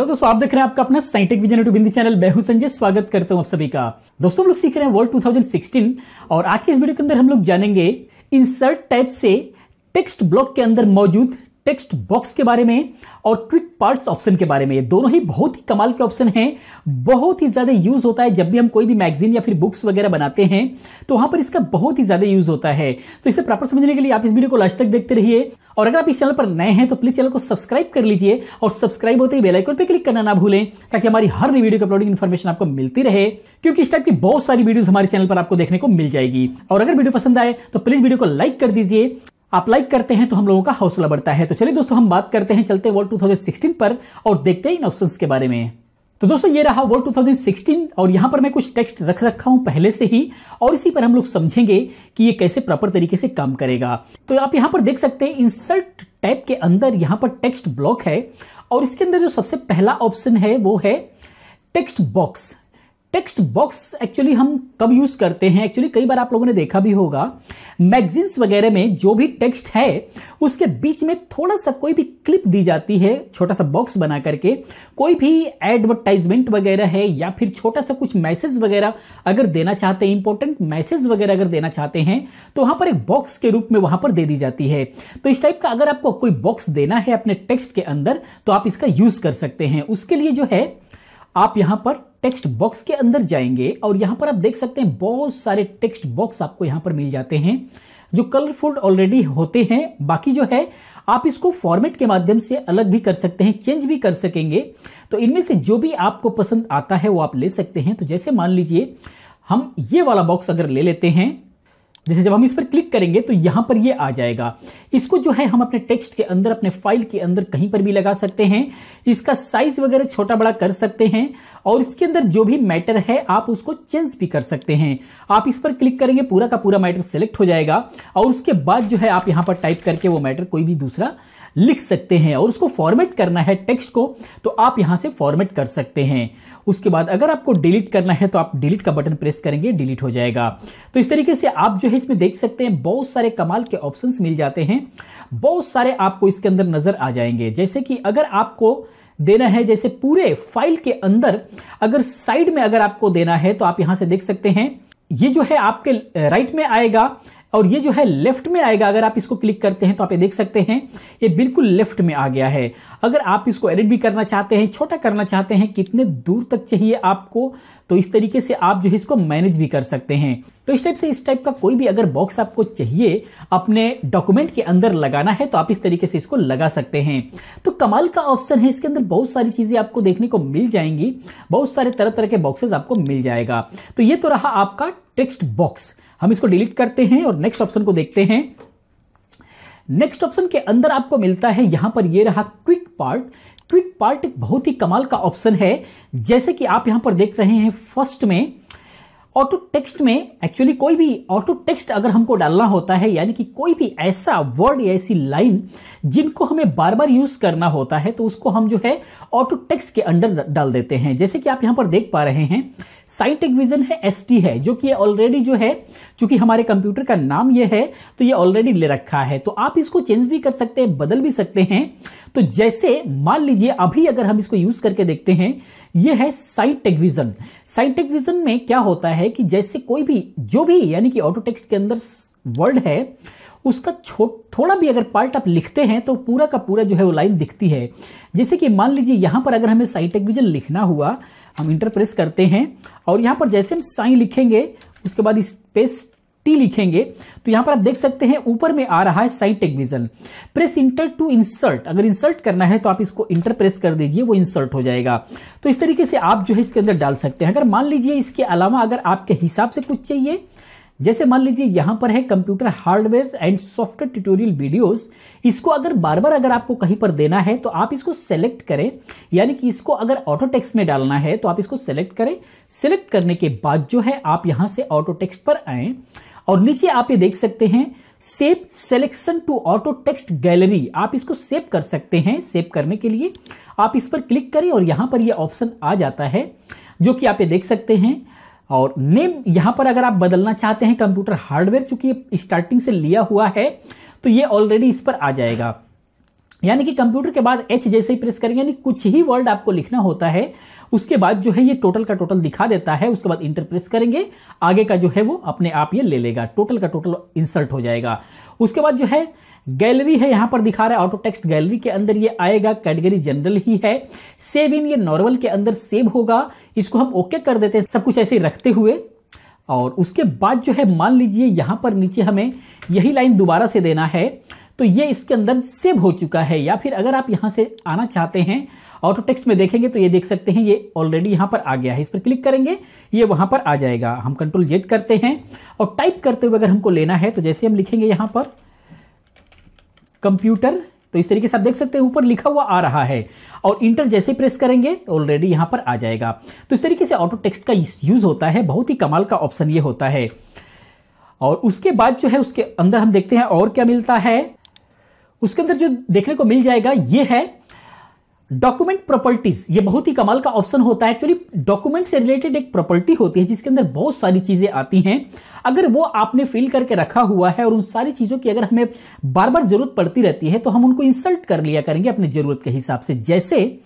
Hello दोस्तों, आप देख रहे हैं आपका अपना साइंटिक विजन टू बिंदी चैनल। मैं संजय, स्वागत करता हूँ आप सभी का। दोस्तों, हम लोग सीख रहे हैं वर्ल्ड 2016 और आज के इस वीडियो के अंदर हम लोग जानेंगे इंसर्ट टाइप से टेक्स्ट ब्लॉक के अंदर मौजूद टेक्स्ट बॉक्स के बारे में और क्विक पार्ट्स ऑप्शन के बारे में। ये दोनों ही बहुत ही कमाल के ऑप्शन हैं। बहुत ही ज़्यादा यूज़ होता है जब भी हम कोई भी मैगजीन या फिर बुक्स वगैरह बनाते हैं तो वहाँ पर इसका बहुत ही ज़्यादा यूज़ होता है। तो इसे प्रॉपर समझने के लिए आप इस वीडियो को लास्ट तक देखते रहिए। और अगर आप इस चैनल पर नए हैं तो प्लीज़ चैनल को सब्सक्राइब कर लीजिए और सब्सक्राइब होते ही बेलाइकन पर क्लिक करना ना भूलें, ताकि हमारी हर नई वीडियो की अपलोडिंग इन्फॉर्मेशन आपको मिलती रहे, क्योंकि इस टाइप की बहुत सारी वीडियोस हमारे चैनल पर आपको देखने को मिल जाएगी। और अगर वीडियो पसंद आए तो प्लीज़ वीडियो को लाइक कर दीजिए। आप लाइक करते हैं तो हम लोगों का हौसला बढ़ता है। तो चलिए दोस्तों, हम बात करते हैं, चलते वर्ल्ड 2016 पर और देखते हैं इन ऑप्शंस के बारे में। तो दोस्तों, ये रहा वर्ल्ड 2016 और यहाँ पर मैं कुछ टेक्स्ट रख रखा हूँ पहले से ही और इसी पर हम लोग समझेंगे कि ये कैसे प्रॉपर तरीके से काम करेगा। तो आप यहाँ पर देख सकते हैं इंसर्ट टैब के अंदर यहाँ पर टेक्स्ट ब्लॉक है और इसके अंदर जो सबसे पहला ऑप्शन है वो है text box text box actually हम कब यूज़ करते हैं? एक्चुअली कई बार आप लोगों ने देखा भी होगा मैगजीन्स वगैरह में जो भी टेक्स्ट है, उसके बीच में थोड़ा सा कोई भी क्लिप दी जाती है, छोटा सा बॉक्स बना करके, कोई भी एडवर्टाइजमेंट वगैरह है या फिर छोटा सा कुछ मैसेज वगैरह अगर देना चाहते हैं इंपॉर्टेंट मैसेज वगैरह अगर देना चाहते हैं तो वहाँ पर एक बॉक्स के रूप में वहाँ पर दे दी जाती है। तो इस टाइप का अगर आपको कोई बॉक्स देना है अपने टेक्स्ट के अंदर तो आप इसका यूज़ कर सकते हैं। उसके लिए जो है, आप यहाँ पर टेक्स्ट बॉक्स के अंदर जाएँगे और यहाँ पर आप देख सकते हैं बहुत सारे टेक्स्ट बॉक्स आपको यहाँ पर मिल जाते हैं, जो कलरफुल ऑलरेडी होते हैं। बाकी जो है, आप इसको फॉर्मेट के माध्यम से अलग भी कर सकते हैं चेंज भी कर सकेंगे। तो इनमें से जो भी आपको पसंद आता है, वो आप ले सकते हैं। तो जैसे मान लीजिए, हम ये वाला बॉक्स अगर ले लेते हैं जैसे जब हम इस पर क्लिक करेंगे तो यहाँ पर ये आ जाएगा। इसको जो है हम अपने टेक्स्ट के अंदर, अपने फ़ाइल के अंदर कहीं पर भी लगा सकते हैं। इसका साइज़ वगैरह छोटा बड़ा कर सकते हैं और इसके अंदर जो भी मैटर है, आप उसको चेंज भी कर सकते हैं। आप इस पर क्लिक करेंगे, पूरा का पूरा मैटर सेलेक्ट हो जाएगा और उसके बाद जो है आप यहाँ पर टाइप करके वो मैटर कोई भी दूसरा लिख सकते हैं और उसको फॉर्मेट करना है टेक्स्ट को तो आप यहाँ से फॉर्मेट कर सकते हैं। उसके बाद अगर आपको डिलीट करना है तो आप डिलीट का बटन प्रेस करेंगे, डिलीट हो जाएगा। तो इस तरीके से आप जो है, इसमें देख सकते हैं, बहुत सारे कमाल के ऑप्शंस मिल जाते हैं। बहुत सारे आपको इसके अंदर नज़र आ जाएँगे। जैसे कि अगर आपको देना है, जैसे पूरे फ़ाइल के अंदर अगर साइड में अगर आपको देना है तो आप यहाँ से देख सकते हैं, ये जो है आपके राइट में आएगा। और ये जो है लेफ़्ट में आएगा, अगर आप इसको क्लिक करते हैं तो आप ये देख सकते हैं, ये बिल्कुल लेफ़्ट में आ गया है। अगर आप इसको एडिट भी करना चाहते हैं, छोटा करना चाहते हैं, कितने दूर तक चाहिए आपको तो इस तरीके से आप जो है इसको मैनेज भी कर सकते हैं। तो इस टाइप से, इस टाइप का कोई भी अगर बॉक्स आपको चाहिए, अपने डॉक्यूमेंट के अंदर लगाना है तो आप इस तरीके से इसको लगा सकते हैं। तो कमाल का ऑप्शन है, इसके अंदर बहुत सारी चीज़ें आपको देखने को मिल जाएँगी, बहुत सारे तरह तरह के बॉक्सेस आपको मिल जाएगा। तो ये तो रहा आपका टेक्स्ट बॉक्स हम इसको डिलीट करते हैं और नेक्स्ट ऑप्शन को देखते हैं। नेक्स्ट ऑप्शन के अंदर आपको मिलता है, यहाँ पर ये रहा क्विक पार्ट क्विक पार्ट एक बहुत ही कमाल का ऑप्शन है, जैसे कि आप यहाँ पर देख रहे हैं फ़र्स्ट में ऑटो टेक्स्ट में एक्चुअली कोई भी ऑटो टेक्स्ट अगर हमको डालना होता है, यानी कि कोई भी ऐसा वर्ड या ऐसी लाइन जिनको हमें बार बार यूज़ करना होता है तो उसको हम जो है ऑटो टेक्स्ट के अंडर डाल देते हैं। जैसे कि आप यहाँ पर देख पा रहे हैं साइटेक विजन है एसटी है, जो कि ऑलरेडी जो है, चूँकि हमारे कंप्यूटर का नाम ये है तो ये ऑलरेडी ले रखा है। तो आप इसको चेंज भी कर सकते हैं, बदल भी सकते हैं। तो जैसे मान लीजिए, अभी अगर हम इसको यूज़ करके देखते हैं ये है साइट टेकविजन साइट टेकविजन में क्या होता है कि जैसे कोई भी, जो भी, यानी कि ऑटो टेक्स्ट के अंदर वर्ड है, उसका थोड़ा भी अगर पार्ट आप लिखते हैं तो पूरा का पूरा जो है वो लाइन दिखती है। जैसे कि मान लीजिए, यहाँ पर अगर हमें साइट टेकविजन लिखना हुआ, हम इंटर प्रेस करते हैं, और यहाँ पर जैसे हम साइन लिखेंगे, उसके बाद स्पेस टी लिखेंगे तो यहाँ पर आप देख सकते हैं, ऊपर में आ रहा है साइट टेकविजन प्रेस इंटर टू इंसर्ट अगर इंसर्ट करना है तो आप इसको इंटर प्रेस कर दीजिए, वो इंसर्ट हो जाएगा. तो इस तरीके से आप जो है इसके अंदर डाल सकते हैं। अगर मान लीजिए इसके अलावा अगर आपके हिसाब से कुछ चाहिए, जैसे मान लीजिए यहाँ पर है computer hardware and software tutorial videos इसको अगर बार बार अगर आपको कहीं पर देना है तो आप इसको सेलेक्ट करें. यानी कि इसको अगर ऑटो टेक्स्ट में डालना है तो आप इसको सेलेक्ट करें. सेलेक्ट करने के बाद जो है, आप यहाँ से ऑटो टेक्स्ट पर आए। और नीचे आप ये देख सकते हैं save selection to auto text gallery आप इसको सेव कर सकते हैं सेव करने के लिए। आप इस पर क्लिक करें और यहाँ पर ये ऑप्शन आ जाता है, जो कि आप ये देख सकते हैं। और नेम यहाँ पर अगर आप बदलना चाहते हैं कंप्यूटर हार्डवेयर चूँकि स्टार्टिंग से लिया हुआ है तो ये ऑलरेडी इस पर आ जाएगा। यानी कि कंप्यूटर के बाद एच जैसे ही प्रेस करेंगे यानी कुछ ही वर्ड आपको लिखना होता है, उसके बाद जो है ये टोटल का टोटल दिखा देता है, उसके बाद इंटर प्रेस करेंगे, आगे का जो है वो अपने आप ये ले लेगा टोटल का टोटल इंसर्ट हो जाएगा। उसके बाद जो है गैलरी है, यहाँ पर दिखा रहा है ऑटो टेक्स्ट गैलरी के अंदर ये आएगा कैटेगरी जनरल ही है सेव इन ये नॉर्मल के अंदर सेव होगा, इसको हम ओके कर देते हैं, सब कुछ ऐसे ही रखते हुए। और उसके बाद जो है, मान लीजिए यहाँ पर नीचे हमें यही लाइन दोबारा से देना है तो ये इसके अंदर सेव हो चुका है। या फिर अगर आप यहाँ से आना चाहते हैं ऑटो टेक्स्ट में देखेंगे तो ये देख सकते हैं, ये ऑलरेडी यहाँ पर आ गया है। इस पर क्लिक करेंगे, ये वहाँ पर आ जाएगा। हम कंट्रोल जेड करते हैं और टाइप करते हुए अगर हमको लेना है तो जैसे हम लिखेंगे यहाँ पर कंप्यूटर तो इस तरीके से आप देख सकते हैं, ऊपर लिखा हुआ आ रहा है और इंटर जैसे प्रेस करेंगे ऑलरेडी यहाँ पर आ जाएगा। तो इस तरीके से ऑटो टेक्स्ट का यूज़ होता है, बहुत ही कमाल का ऑप्शन ये होता है। और उसके बाद जो है, उसके अंदर हम देखते हैं और क्या मिलता है। उसके अंदर जो देखने को मिल जाएगा, ये है डॉक्यूमेंट प्रॉपर्टीज़ ये बहुत ही कमाल का ऑप्शन होता है. एक्चुअली डॉक्यूमेंट से रिलेटेड एक प्रॉपर्टी होती है, जिसके अंदर बहुत सारी चीज़ें आती हैं. अगर वो आपने फिल करके रखा हुआ है और उन सारी चीज़ों की अगर हमें बार बार ज़रूरत पड़ती रहती है तो हम उनको इंसल्ट कर लिया करेंगे अपनी ज़रूरत के हिसाब से. जैसे,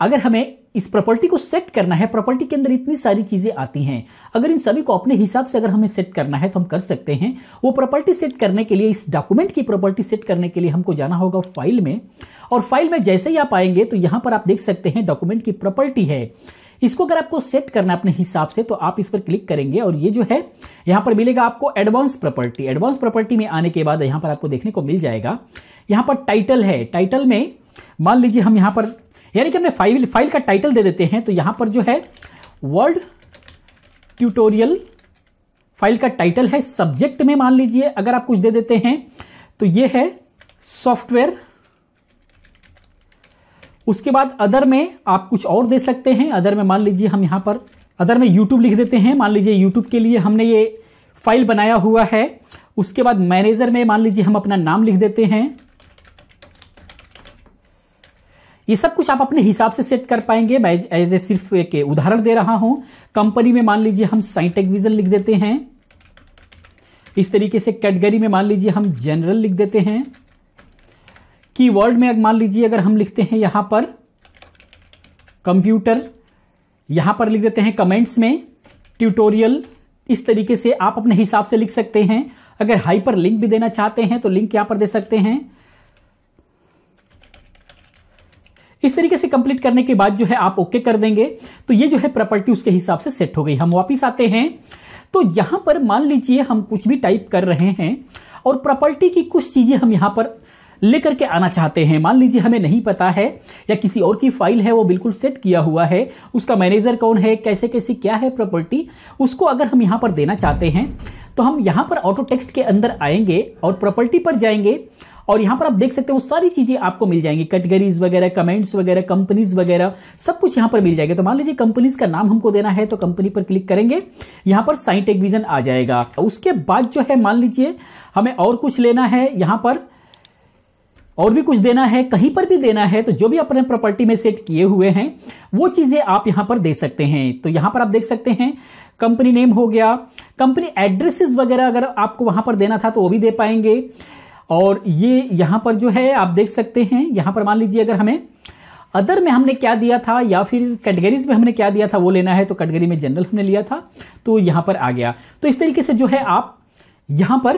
अगर हमें इस प्रॉपर्टी को सेट करना है, प्रॉपर्टी के अंदर इतनी सारी चीज़ें आती हैं। अगर इन सभी को अपने हिसाब से अगर हमें सेट करना है तो हम कर सकते हैं। वो प्रॉपर्टी सेट करने के लिए, इस डॉक्यूमेंट की प्रॉपर्टी सेट करने के लिए हमको जाना होगा फ़ाइल में। और फ़ाइल में जैसे ही आप आएँगे तो यहाँ पर आप देख सकते हैं डॉक्यूमेंट की प्रॉपर्टी है। इसको अगर आपको सेट करना है अपने हिसाब से तो आप इस पर क्लिक करेंगे और ये जो है, यहाँ पर मिलेगा आपको एडवांस प्रॉपर्टी। एडवांस प्रॉपर्टी में आने के बाद यहाँ पर आपको देखने को मिल जाएगा। यहाँ पर टाइटल है। टाइटल में, मान लीजिए हम यहाँ पर यानी कि हमने फ़ाइल फ़ाइल का टाइटल दे देते हैं तो यहाँ पर जो है वर्ड ट्यूटोरियल फ़ाइल का टाइटल है सब्जेक्ट में मान लीजिए, अगर आप कुछ दे देते हैं तो यह है सॉफ्टवेयर उसके बाद अदर में आप कुछ और दे सकते हैं अदर में मान लीजिए हम यहाँ पर अदर में यूट्यूब लिख देते हैं, मान लीजिए यूट्यूब के लिए हमने ये फ़ाइल बनाया हुआ है। उसके बाद मैनेजर में मान लीजिए हम अपना नाम लिख देते हैं। ये सब कुछ आप अपने हिसाब से सेट कर पाएँगे। मैं एज ए सिर्फ़ एक उदाहरण दे रहा हूँ। कंपनी में मान लीजिए हम साइंटेक विजन लिख देते हैं। इस तरीके से कैटेगरी में मान लीजिए हम जनरल लिख देते हैं। कीवर्ड में मान लीजिए अगर हम लिखते हैं यहाँ पर कंप्यूटर, यहाँ पर लिख देते हैं कमेंट्स में ट्यूटोरियल। इस तरीके से आप अपने हिसाब से लिख सकते हैं। अगर हाइपर लिंक भी देना चाहते हैं तो लिंक यहाँ पर दे सकते हैं। इस तरीके से कंप्लीट करने के बाद जो है आप ओके कर देंगे। तो ये जो है प्रॉपर्टी उसके हिसाब से सेट हो गई। हम वापिस आते हैं। तो यहाँ पर मान लीजिए हम कुछ भी टाइप कर रहे हैं और प्रॉपर्टी की कुछ चीज़ें हम यहाँ पर लेकर के आना चाहते हैं। मान लीजिए हमें नहीं पता है या किसी और की फ़ाइल है वो बिल्कुल सेट किया हुआ है। उसका मैनेजर कौन है? कैसे कैसे, क्या है प्रॉपर्टी उसको अगर हम यहाँ पर देना चाहते हैं तो हम यहाँ पर ऑटो टेक्स्ट के अंदर आएँगे और प्रॉपर्टी पर जाएँगे। और यहाँ पर आप देख सकते हो, सारी चीज़ें आपको मिल जाएँगी। कैटेगरीज वगैरह, कमेंट्स वगैरह, कंपनीज़ वगैरह, सब कुछ यहाँ पर मिल जाएगा। तो मान लीजिए कंपनीज़ का नाम हमको देना है तो कंपनी पर क्लिक करेंगे। यहाँ पर साइंट विजन आ जाएगा। उसके बाद जो है, मान लीजिए, हमें और कुछ लेना है यहाँ पर। और भी कुछ देना है, कहीं पर भी देना है तो जो भी अपने प्रॉपर्टी में सेट किए हुए हैं, वो चीज़ें आप यहाँ पर दे सकते हैं। तो यहाँ पर आप देख सकते हैं, कंपनी नेम हो गया। कंपनी एड्रेसेस वगैरह अगर आपको वहाँ पर देना था तो वो भी दे पाएँगे। और ये यहाँ पर जो है, आप देख सकते हैं, यहाँ पर मान लीजिए अगर हमें अदर में हमने क्या दिया था या फिर कैटेगरीज में हमने क्या दिया था, वो लेना है तो कैटेगरी में जनरल हमने लिया था तो यहाँ पर आ गया। तो इस तरीके से जो है, आप यहाँ पर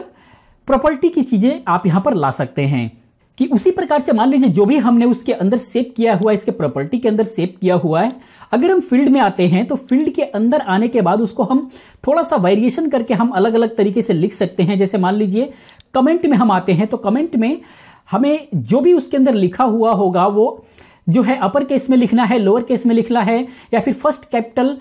प्रॉपर्टी की चीज़ें आप यहाँ पर ला सकते हैं कि उसी प्रकार से मान लीजिए जो भी हमने उसके अंदर सेव किया हुआ है, इसके प्रॉपर्टी के अंदर सेव किया हुआ है, अगर हम फ़ील्ड में आते हैं तो फ़ील्ड के अंदर आने के बाद उसको हम थोड़ा सा वेरिएशन करके हम अलग अलग तरीके से लिख सकते हैं। जैसे मान लीजिए कमेंट में हम आते हैं तो कमेंट में हमें जो भी उसके अंदर लिखा हुआ होगा, वो जो है अपर केस में लिखना है, लोअर केस में लिखना है, या फिर फ़र्स्ट कैपिटल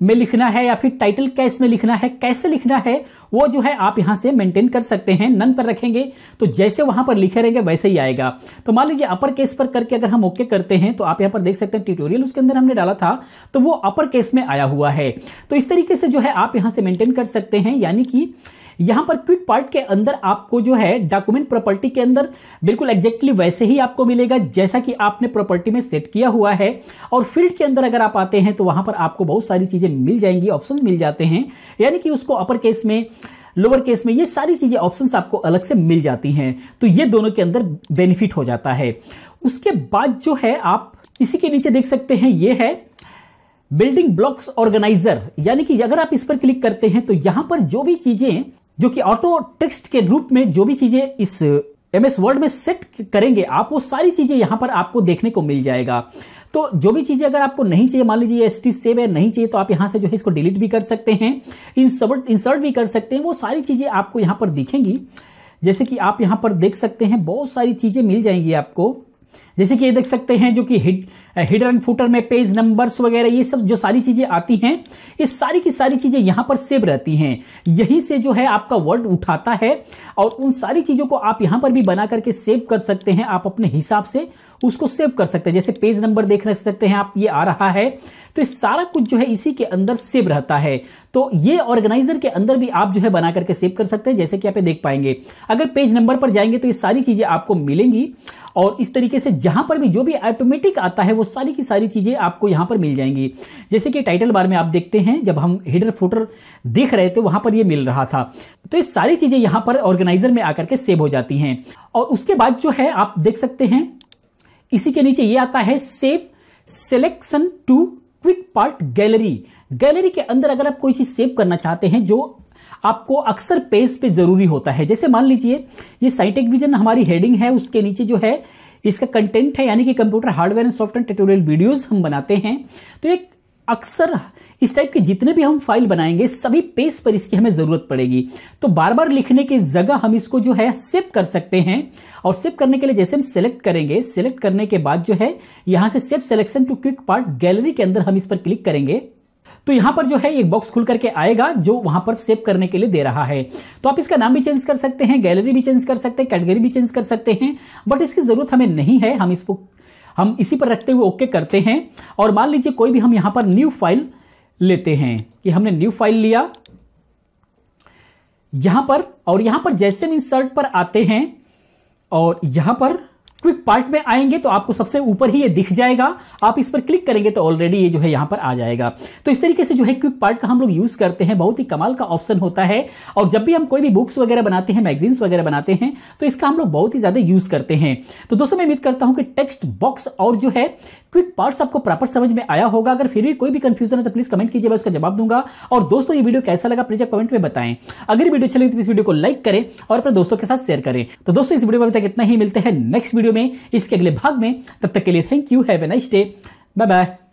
में लिखना है, या फिर टाइटल कैस में लिखना है, कैसे लिखना है, वो जो है आप यहाँ से मेंटेन कर सकते हैं नन पर रखेंगे तो जैसे वहाँ पर लिखे रहेंगे, वैसे ही आएगा। तो मान लीजिए अपर केस पर करके अगर हम ओके करते हैं तो आप यहाँ पर देख सकते हैं ट्यूटोरियल उसके अंदर हमने डाला था तो वो अपर केस में आया हुआ है। तो इस तरीके से जो है आप यहाँ से मेंटेन कर सकते हैं, यानी कि यहाँ पर क्विक पार्ट के अंदर आपको जो है डॉक्यूमेंट प्रॉपर्टी के अंदर बिल्कुल एग्जैक्टली वैसे ही आपको मिलेगा, जैसा कि आपने प्रॉपर्टी में सेट किया हुआ है। और फ़ील्ड के अंदर अगर आप आते हैं तो वहाँ पर आपको बहुत सारी चीज़ें मिल जाएँगी ऑप्शन मिल जाते हैं। यानी कि उसको अपर केस में लोअर केस में ये सारी चीज़ें ऑप्शंस आपको अलग से मिल जाती हैं। तो ये दोनों के अंदर बेनिफिट हो जाता है। उसके बाद जो है, आप इसी के नीचे देख सकते हैं, ये है बिल्डिंग ब्लॉक्स ऑर्गेनाइजर यानी कि अगर आप इस पर क्लिक करते हैं तो यहाँ पर जो भी चीज़ें जो कि ऑटो टेक्स्ट के रूप में जो भी चीज़ें इस एम एस वर्ड में सेट करेंगे, आप वो सारी चीज़ें यहाँ पर आपको देखने को मिल जाएगा। तो जो भी चीज़ें अगर आपको नहीं चाहिए, मान लीजिए एस टी सेव है, नहीं चाहिए तो आप यहाँ से जो है इसको डिलीट भी कर सकते हैं इंसर्ट इंसर्ट भी कर सकते हैं, वो सारी चीज़ें आपको यहाँ पर दिखेंगी। जैसे कि आप यहाँ पर देख सकते हैं, बहुत सारी चीज़ें मिल जाएँगी आपको। जैसे कि ये देख सकते हैं जो कि हिट हिडर एंड फूटर में पेज नंबर्स वगैरह, ये सब जो सारी चीज़ें आती हैं, ये सारी की सारी चीज़ें यहाँ पर सेव रहती हैं। यहीं से जो है आपका वर्ड उठाता है और उन सारी चीज़ों को आप यहाँ पर भी बना करके सेव कर सकते हैं, आप अपने हिसाब से उसको सेव कर सकते हैं। जैसे पेज नंबर देख सकते हैं आप, ये आ रहा है। तो ये सारा कुछ जो है इसी के अंदर सेव रहता है। तो ये ऑर्गेनाइजर के अंदर भी आप जो है बना करके सेव कर सकते हैं, जैसे कि आप देख पाएँगे। अगर पेज नंबर पर जाएँगे तो ये सारी चीज़ें आपको मिलेंगी और इस तरीके से जहाँ पर भी जो भी ऑटोमेटिक आता है, वो सारी की सारी चीज़ें आपको यहाँ पर मिल जाएँगी। जैसे कि टाइटल बार में आप देखते हैं, जब हम हेडर फुटर देख रहे थे, वहाँ पर ये मिल रहा था। तो ये सारी चीज़ें यहाँ पर ऑर्गेनाइजर में आकर के सेव हो जाती हैं। और उसके बाद जो है, आप देख सकते हैं, इसी के नीचे ये आता है save selection to quick part gallery gallery के अंदर अगर आप कोई चीज़ सेव करना चाहते हैं, जो आपको अक्सर पेज पे ज़रूरी होता है। जैसे मान लीजिए, ये साइटेक विजन हमारी हेडिंग है, उसके नीचे जो है, इसका कंटेंट है, यानी कि computer hardware and software tutorial videos हम बनाते हैं। तो एक अक्सर इस टाइप के जितने भी हम फ़ाइल बनाएँगे, सभी पेज पर इसकी हमें ज़रूरत पड़ेगी। तो बार बार लिखने की जगह हम इसको जो है सेव कर सकते हैं। और सेव करने के लिए जैसे हम सेलेक्ट करेंगे सेलेक्ट करने के बाद जो है, यहाँ से save selection to quick part gallery के अंदर हम इस पर क्लिक करेंगे। तो यहाँ पर जो है एक बॉक्स खुल करके आएगा, जो वहाँ पर सेव करने के लिए दे रहा है। तो आप इसका नाम भी चेंज कर सकते हैं गैलरी भी चेंज कर सकते हैं कैटेगरी भी चेंज कर सकते हैं बट इसकी ज़रूरत हमें नहीं है। हम इसको, हम इसी पर रखते हुए ओके करते हैं। और मान लीजिए कोई भी हम यहाँ पर न्यू फ़ाइल लेते हैं, कि हमने न्यू फ़ाइल लिया। यहाँ पर, और यहाँ पर जैसे हम इंसर्ट पर आते हैं, और यहाँ पर क्विक पार्ट में आएँगे तो आपको सबसे ऊपर ही ये दिख जाएगा। आप इस पर क्लिक करेंगे तो ऑलरेडी ये जो है यहाँ पर आ जाएगा। तो इस तरीके से जो है क्विक पार्ट का हम लोग यूज़ करते हैं। बहुत ही कमाल का ऑप्शन होता है। और जब भी हम कोई भी बुक्स वगैरह बनाते हैं मैगजीन्स वगैरह बनाते हैं तो इसका हम लोग बहुत ही ज़्यादा यूज़ करते हैं। तो दोस्तों, मैं उम्मीद करता हूँ कि टेक्स्ट बॉक्स और जो है क्विक पार्ट्स आपको प्रॉपर समझ में आया होगा। अगर फिर भी कोई भी कंफ्यूजन है तो प्लीज़ कमेंट कीजिए, मैं उसका जवाब दूँगा। और दोस्तों, ये वीडियो कैसा लगा प्लीज़ कमेंट में बताएँ। अगर वीडियो चले तो इस वीडियो को लाइक करें और अपने दोस्तों के साथ शेयर करें। तो दोस्तों, इस वीडियो में अभी तक इतना ही। मिलते हैं नेक्स्ट वीडियो में, इसके अगले भाग में। तब तक के लिए thank you have a nice day bye bye